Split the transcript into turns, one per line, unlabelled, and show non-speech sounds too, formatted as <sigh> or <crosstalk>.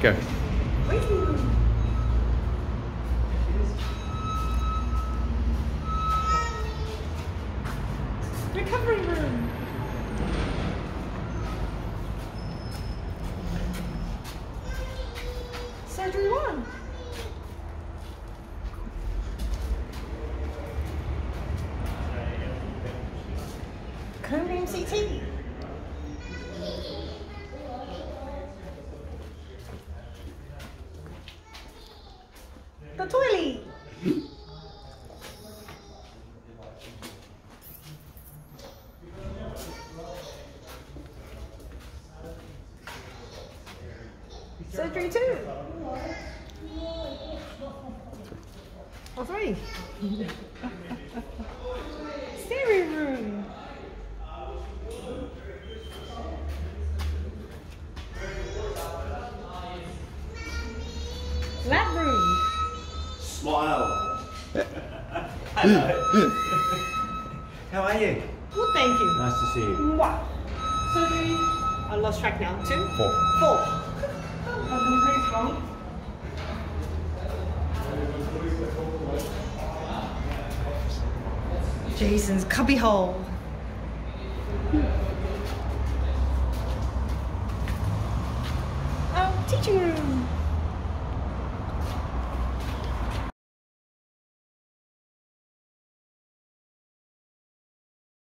Go.
Recovery room. Surgery one. Cone beam CT. The toilet. Surgery two. Or three. <laughs> Room. <laughs>
How are you?
Well, thank you.
Nice to see you.
Wow. Surgery. I lost track now. Two.
Four.
Four. I've been pretty strong. Jason's cubby hole.